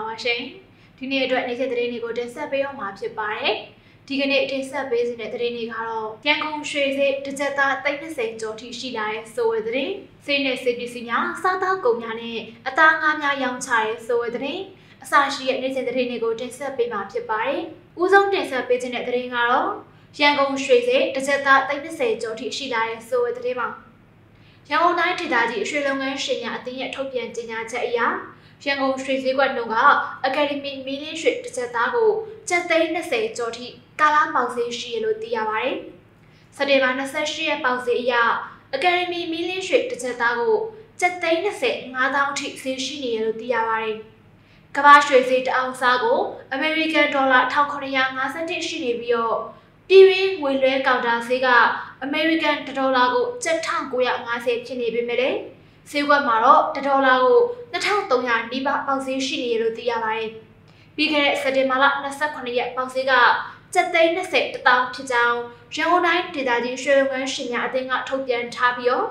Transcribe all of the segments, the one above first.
ပဲမင်္ဂလာပါရှင်ဒီနေ့အတွက်နေ့ချက်သတင်းတွေကိုတင်ဆက်ပေးတော့မှာဖြစ်ပါတယ်ဒီကနေ့တင်ဆက်ပေးစီတဲ့သတင်းတွေကတော့ရန်ကုန်ရွှေစေးတစ်ချက်သား30ကျော်ထိရှိလာတဲ့ဆိုဝဲသတင်းစေးနဲ့စေးပစ္စည်းများစားသောက်ကုန်များနဲ့အသားငါးများရောင်းချတဲ့ဆိုဝဲသတင်းအစရှိတဲ့နေ့ချက်သတင်းတွေကိုတင်ဆက်ပေးမှာဖြစ်ပါတယ်ဦးဆုံးတင်ဆက်ပေးခြင်းတဲ့သတင်းကတော့ရန်ကုန်ရွှေစေးတစ်ချက်သား30ကျော်ထိရှိလာတဲ့ဆိုဝဲသတင်းပါရန်ကုန်တိုင်းဒေသကြီးအရွှေလုပ်ငန်းရှင်များအသင်းရဲ့ထုတ်ပြန်ကြေညာချက်အရ ရန်ကုန်ရွှေစည်းကွက်နှုန်းကအကယ်ဒမီမီလင်းရွှေတစ်ချက်သားကိုကျပ်သိန်း20ကျော်ထိကာလာပေါင်စေးရှိရလို့သိရပါတယ်။စက်တင်ဘာ28ရက်ပေါင်စေးအရအကယ်ဒမီမီလင်းရွှေတစ်ချက်သားကိုကျပ်သိန်း20 5000ထိဈေးရှိနေရလို့သိရပါတယ်။ကမ္ဘာရွှေစည်းတအောင်စားကိုအမေရိကန်ဒေါ်လာ1950ရှိနေပြီးတော့ပြည်ရင်းငွေလွှဲကောင်တာဈေးကအမေရိကန်ဒေါ်လာကို7950ဖြစ်နေပြီမဲ့လေ ဈေးကွက်မှာတော့ဒေါ်လာကို2300နီးပါးပေါက်ဈေးရှိနေရလို့သိရပါတယ်။ပြီးခဲ့တဲ့စက်တင်ဘာလ29ရက်ပေါက်ဈေးက730တောင်းဖြစ်ကြောင်းရန်ကုန်တိုင်းဒေသကြီးရွှေဝန်းရှင်များအသင်းကထုတ်ပြန်ထားပြီးတော့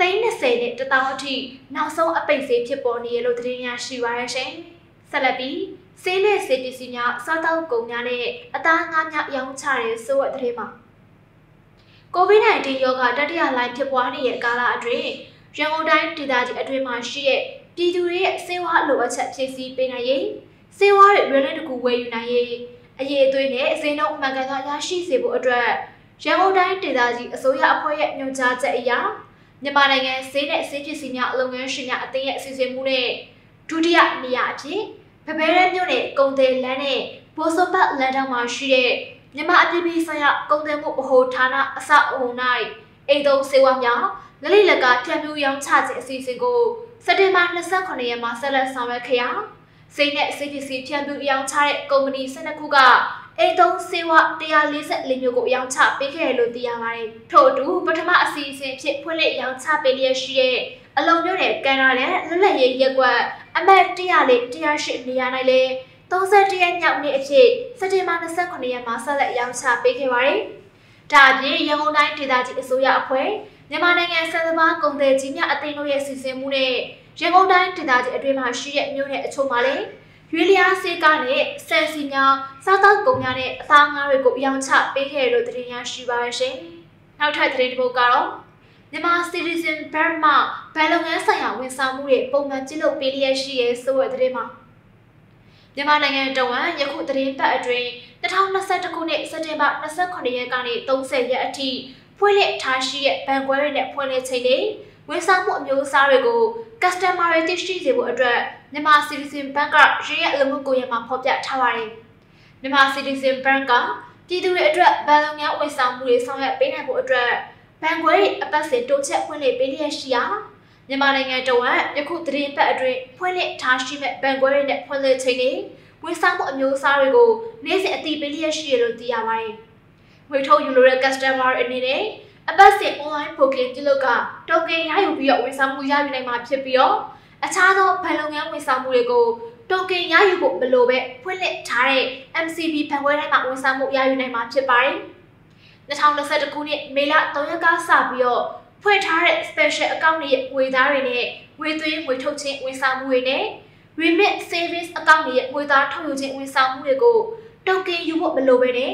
30နဲ့1000အထိနောက်ဆုံးအပိတ်ဈေးဖြစ်ပေါ်နေရလို့သတင်းရရှိပါရရှင်။ဆက်လက်ပြီးဆေးနဲ့ဆေးပစ္စည်းများစားတောက်ကုန်များနဲ့အသားငါးများရောင်းချတဲ့ဆိုတဲ့တဲ့မှာ COVID-19 ရောဂါတတိယလှိုင်းဖြစ်ပွားနေတဲ့ကာလအတွင်း ရန်ကုန်တိုင်းဒေသကြီးအတွင်းမှာရှိတဲ့ပြည်သူတွေရဲ့စေဝါလိုအပ်ချက်ဖြည့်ဆည်းပေးနိုင်ရေးစေဝါတွေရွေးလင်းတကူဝယ်ယူနိုင်ရေးအရေးအသွေးနဲ့အစင်းတို့မှန်ကန်စွာရရှိစေဖို့အတွက်ရန်ကုန်တိုင်းဒေသကြီးအစိုးရအဖွဲ့ရဲ့ညွှန်ကြားချက်အရမြန်မာနိုင်ငံစေးနဲ့စေးပစ္စည်းများလုပ်ငန်းရှင်များအသင်းရဲ့အစီအစဉ်မှုနဲ့ဒုတိယနေရာအဖြစ်ဗဘဲရဲမြို့နယ်ကုံတယ်လမ်းနဲ့ဘိုးစောပတ်လမ်းတောင်မှာရှိတဲ့မြန်မာအပြည်ပြည်ဆိုင်ရာကုန်သွယ်မှုဗဟိုဌာနအစအုံ၌အိမ်သုံးစေဝါများ လက်လိလက်ကဖြန့်ဖြူးရောင်းချခြင်းအစီအစဉ်ကိုစက်တင်ဘာ29ရက်မှာဆက်လက်ဆောင်ရွက်ခဲ့ရာစိတ်နဲ့စိတ်ပစ္စည်းဖြန့်ဖြူးရောင်းချတဲ့ကုမ္ပဏီ12ခုကအိမ်သုံးစေဝါ144မျိုးကိုရောင်းချပေးခဲ့တယ်လို့သိရပါတယ်။ထို့အတူပထမအစီအစဉ်ဖြစ်ဖွင့်လှစ်ရောင်းချပေးလျက်ရှိတဲ့အလုံးမျိုးတဲ့ကန်နာတဲ့လွတ်လပ်ရေးရက်ကွက်အမတ်100လေး108နေရာ၌လည်း31ရက်မြောက်နေ့အဖြစ်စက်တင်ဘာ29ရက်မှာဆက်လက်ရောင်းချပေးခဲ့ပါတယ်။ဒါအပြင်ရန်ကုန်တိုင်းဒေသကြီးအစိုးရအဖွဲ့ မြန်မာနိုင်ငံစံသမားကုန်သည်ကြီးများအသင်းတို့ရဲ့စီစဉ်မှုနဲ့ရန်ကုန်တိုင်းဒေသကြီးအတွင်းမှာရှိတဲ့မြို့နယ်အချို့မှာလည်းရွေလျားစေကနဲ့ဆန်စီများစားသောက်ကုန်များနဲ့အသားငါးတွေကိုအယောင်ချပေးခဲ့လို့တင်ရရှိပါရှင်။နောက်ထပ်သတင်းတစ်ပုဒ်ကတော့မြန်မာ Citizen Bank မှဘဏ်လုပ်ငန်းဆိုင်ရာဝန်ဆောင်မှုတွေပုံမှန်ပြုလုပ်ပေးလျက်ရှိရဲဆိုတဲ့သတင်းမှာမြန်မာနိုင်ငံတဝန်ယခုသတင်းပတ်အတွင်း2021ခုနှစ်စက်တင်ဘာ29ရက်ကနေ30ရက်အထိ ဖွင့်လှစ်ထားရှိတဲ့ဘဏ်ခွဲတွေနဲ့ဖွင့်လှစ်ချိန်တွေဝန်ဆောင်မှုအမျိုးအစားတွေကို customer တွေသိရှိစေဖို့အတွက်မြန်မာ Citizen Bank ကရင်းရဲ့အလုပ်မှုကိုရမှာဖော်ပြထားပါတယ်။မြန်မာ Citizen Bank ကပြည်သူတွေအတွက်ဘဏ်လုပ်ငန်းဝန်ဆောင်မှုတွေဆောင်ရွက်ပေးနိုင်ဖို့အတွက်ဘဏ်ခွဲအပတ်စဉ်တိုးချက်ဖွင့်လှစ်ပေးလျက်ရှိရာမြန်မာနိုင်ငံတဝက်ယခုသတင်းပတ်အတွင်းဖွင့်လှစ်ထားရှိမဲ့ဘဏ်ခွဲတွေနဲ့ဖွင့်လှစ်ချိန်တွေဝန်ဆောင်မှုအမျိုးအစားတွေကိုနေ့စဉ်အသိပေးလျက်ရှိရလို့သိရပါတယ်။ ငွေထုတ်ယူလိုတဲ့ customer အနေနဲ့အပတ်စဉ် online booking ပြုလုပ်က token ရယူပြီးတော့ဝန်ဆောင်မှုရယူနိုင်မှာဖြစ်ပြီးတော့အခြားသောဘဏ်လုပ်ငန်းဝန်ဆောင်မှုတွေကို token ရယူဖို့မလိုပဲဖွင့်လှစ်ထားတဲ့ MCB ဘဏ်ခွဲတိုင်းမှာဝန်ဆောင်မှုရယူနိုင်မှာဖြစ်ပါတယ်။2021ခုနှစ်မေလ3ရက်ကစပြီးတော့ဖွင့်ထားတဲ့ special account တွေရဲ့ငွေသားတွေနဲ့ငွေသွင်းငွေထုတ်ခြင်းဝန်ဆောင်မှုတွေနဲ့ remit savings account တွေရဲ့ငွေသားထုတ်ယူခြင်းဝန်ဆောင်မှုတွေကို token ယူဖို့မလိုပဲနဲ့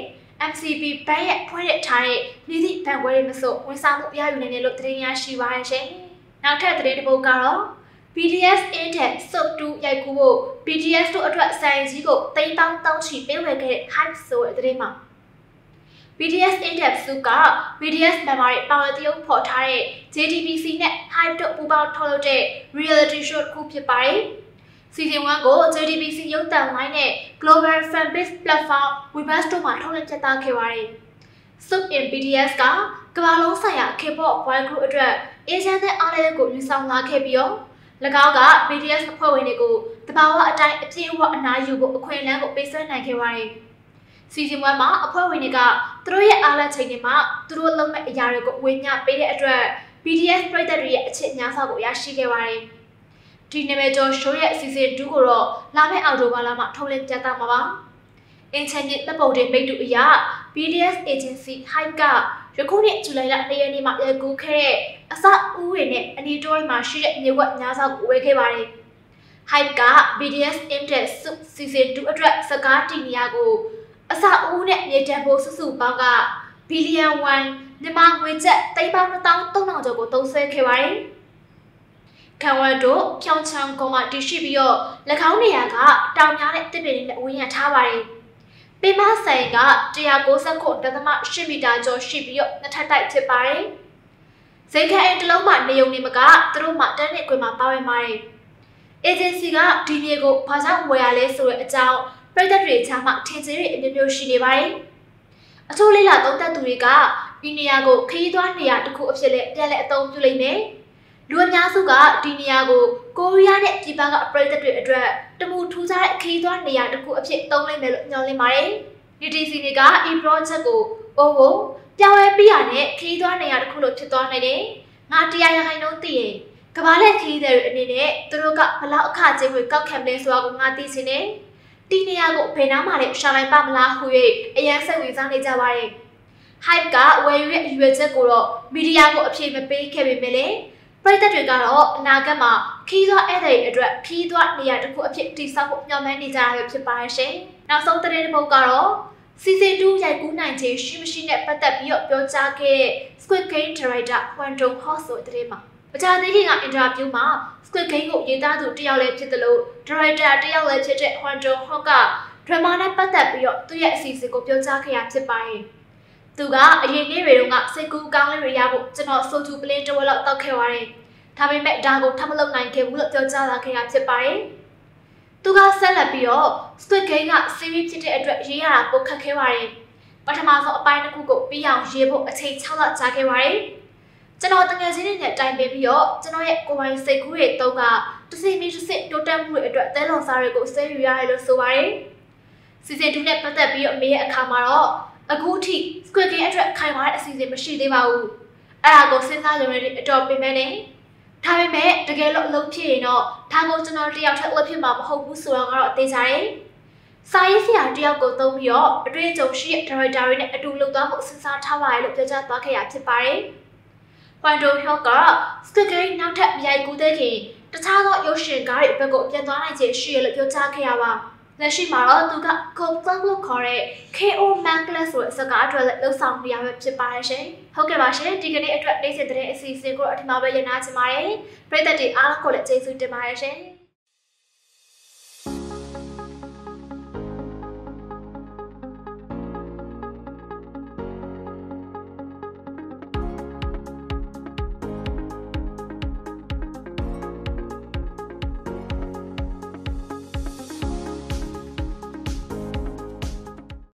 MCB ဘဏ်ရဲ့ဖွင့်ရထားတဲ့ပြည်သည့်ဘဏ်ခွဲတွေမစို့ဝန်ဆောင်မှုရယူနိုင်တယ်လို့သတင်းရရှိပါရရှင်။နောက်ထပ်သတင်းတစ်ပုဒ်ကတော့ BDS Intel SOP 2ရိုက်ကူးဖို့ BDS တို့အတွက်ဆိုင်ကြီးကိုတိန်းတောင်းတောင်းချီပေးဝယ်ခဲ့တဲ့ hype ဆိုတဲ့သတင်းမှာ BDS Intel စုက BDS member တွေပါဝါတရုပ်ဖော်ထားတဲ့ JDBC နဲ့ hype တို့ပူးပေါင်းထုတ်လုပ်တဲ့ reality show တစ်ခုဖြစ်ပါတယ်။ Season 1ကို JDBC ရုပ်သံ line နဲ့ Global Fan Base Platform Webex တို့မှာထုတ်လွှင့်ပြသခဲ့ပါတယ်။ Sub in BDS ကကမ္ဘာလုံးဆိုင်ရာ K-pop boy group အတွက် Asian နဲ့အားလည်းကိုယူဆောင်လာခဲ့ပြီးတော့၎င်းက BDS အဖွဲ့ဝင်တွေကိုတဘာဝအတိုင်းအပြည့်အဝအနားယူဖို့အခွင့်အလမ်းကိုပေးစွမ်းနိုင်ခဲ့ပါတယ်။ season 1မှာအဖွဲ့ဝင်တွေကသူတို့ရဲ့အားလက်ချိန်တွေမှာသူတို့လုပ်မဲ့အရာတွေကိုဝေမျှပေးတဲ့အတွက် BDS ပြည်သက်တွေရဲ့အချစ်များစွာကိုရရှိခဲ့ပါတယ်။ ဒီနာမည်ကျော် show ရဲ့ season 2ကိုတော့လာမယ့်အောက်တိုဘာလမှာထုတ်လင်းပြသမှာပါ။အင်ချန်ကြီးတပ်ပုံတွေမိတ်တူအရာ BDS agency Hype ကယခုနှစ်ဇူလိုင်လ2ရက်နေ့မှာရကူးခဲ့တဲ့အစဦးတွေနဲ့အနီတိုးမှာရှိတဲ့မြေကွက်များစွာကိုဝယ်ခဲ့ပါတယ်။ hype က BDS Index Season 2အတွက်စကားတီနီယာကိုအစအဦးနဲ့မြေတံပိုးစုစုပေါင်းကဘီလီယံ1မြန်မာငွေကျပ်သိန်းပေါင်း1300ကျော်ကိုသုံးစွဲခဲ့ပါတယ်။ ခံဝတ်တို့ဖြောင်းချောင်းကုန်းမှာတည်ရှိပြီးတော့၎င်းနေရာကတောင်များတဲ့တစ်ပင်နဲ့ဝန်းရံထားပါတယ်။ပင်မဆိုင်က169.8မီတာကျော်ရှိပြီးတော့နှစ်ထပ်တိုက်ဖြစ်ပါတယ်။ဇိမ်ခံအိမ်တစ်လုံးမှာနေုံနေမကသူတို့မှတန်းနဲ့ခွေမှာပါဝင်ပါတယ်။ agency ကဒီမြေကိုဘာကြောင့်ဝယ်ရလဲဆိုတဲ့အကြောင်းပြည်သက်တွေချာမှထင်ကြီးတွေအမျိုးမျိုးရှိနေပါတယ်။အချို့လေးလာသုံးသက်သူတွေကဒီနေရာကိုခရီးသွားနေရာတစ်ခုအဖြစ်နဲ့ပြန်လည်အသုံးပြုလိုက်မယ်။ လူအများစုကဒီနေရာကိုကိုရီးယားနဲ့ပြည်ပကပြည်သက်တွေအတွက်တမူထူးခြားတဲ့ခရီးသွားနေရာတစ်ခုအဖြစ်သုံးလိုက်မယ်လို့ညွှန်လင်းပါတယ်။ DTC တွေက e project ကိုအိုးကိုပြောင်းလဲပြရတဲ့ခရီးသွားနေရာတစ်ခုလို့ဖြစ်သွားနိုင်တယ်။ငါတရားရခိုင်နှုန်းသိရင်ကဘာလက်ခရီးသည်တွေအနေနဲ့သူတို့ကဘလောက်အခကြေးငွေကောက်ခံမလဲဆိုတာကိုငါသိချင်တယ်။တီနေရာကိုဘယ်နားမှလည်းရှာနိုင်ပါမလားဟု၍အရန်စိတ်ဝင်စားနေကြပါတယ်။ hype ကဝယ်ယူရဲ့အရွယ်ချက်ကိုတော့မီဒီယာကိုအဖြေမပေးခဲ့ပေမဲ့လည်း ပရိသတ်တွေကတော့အနာဂတ်မှာခီးသွွားဧည့်သည်အတွက်ခီးသွွားနေရာတစ်ခုအဖြစ်တည်ဆောက်ဖို့မျှော်မှန်းနေကြရဖြစ်ပါရဲ့ရှင်။နောက်ဆုံးသတင်းတစ်ပုဒ်ကတော့စီဇန်2ရိုက်ကူးနိုင်ခြင်းရှိမရှိနဲ့ပတ်သက်ပြီးတော့ပြောကြားခဲ့တဲ့ Squid Game Director Hwan Dong-ho ဆိုတဲ့သတင်းမှာမကြသေးခင်ကအင်တာဗျူးမှာ Squid Game ကိုရေးသားသူတယောက်လည်းဖြစ်တယ်လို့ Director တယောက်လည်းဖြစ်တဲ့ Hwan Dong-ho ကဒရမာနဲ့ပတ်သက်ပြီးတော့သူ့ရဲ့အစီအစဉ်ကိုပြောကြားခဲ့ရဖြစ်ပါတယ်။ သူကအရင်နေ့တွေတုန်းကစိတ်ကူးကောင်းလေးတွေရဖို့ကျွန်တော်ဆိုတူပလင်းတဝက်လောက်တောက်ခဲ့ပါတယ်။ဒါပေမဲ့ဒါကိုထပ်မလုပ်နိုင်ခဲ့ဘူးလို့ပြောကြားလာခဲ့ရဖြစ်ပါတယ်။သူကဆက်လက်ပြီးတော့ Squid Game က series ဖြစ်တဲ့အတွက်ရေးရတာပိုခက်ခဲပါတယ်။ပထမဆုံးအပိုင်းတစ်ခုကိုပြီးအောင်ရေးဖို့အချိန်6လကြာခဲ့ပါတယ်။ကျွန်တော်တကယ်ချင်းနဲ့တိုင်ပင်ပြီးတော့ကျွန်တော်ရဲ့ကိုယ်ပိုင်စိတ်ကူးတွေတုံးကတစိမ့်ပြီးတစိမ့်တိုးတက်မှုတွေအတွက်သဲလွန်စားတွေကိုဆဲယူရတယ်လို့ဆိုပါတယ်။စီဇန်2နဲ့ပတ်သက်ပြီးတော့မေးရဲ့အခါမှာတော့ အခုထိ Squid Game အတွက်ခိုင်မာတဲ့အစီအစဉ်မရှိသေးပါဘူးအဲ့ဒါကိုစဉ်းစားကြရတဲ့အတော်ပင်မဲနေဒါပေမဲ့တကယ်လို့အလုပ်ဖြစ်ရင်တော့ဒါကိုကျွန်တော်တယောက်ထက်လုပ်ဖြစ်မှာမဟုတ်ဘူးဆိုတော့ကတော့အသေးစားတယ်စာရေးဆရာတယောက်ကိုသုံးပြီးတော့အတွေ့အကြုံရှိတဲ့ director တွေနဲ့အတူလုပ်သွားဖို့စဉ်းစားထားပါတယ်လို့ပြောကြားသွားခဲ့ရဖြစ်ပါတယ်။ပွန်တိုဟော့က Squid Game နောက်ထပ်မြိုက်ကူးတဲ့ခင်တခြားသောရုပ်ရှင်ကားတွေဘက်ကိုပြန်သွားနိုင်ခြေရှိရလို့ပြောကြားခဲ့ရပါ လက်ရှိမှာတော့သူက Cold Plug လို့ခေါ်တဲ့ KO Mancless ဆိုတဲ့စကားအတွက်လည်းလှုပ်ဆောင်နေရပဲဖြစ်ပါတယ်ရှင်။ဟုတ်ကဲ့ပါရှင်ဒီကနေ့အတွက်နေ့စဉ်တဲ့အစီအစဉ်ကိုအထမပဲရနာချင်ပါတယ်။ပရိသတ်တွေအားလုံးကိုလည်းကျေးဇူးတင်ပါတယ်ရှင်။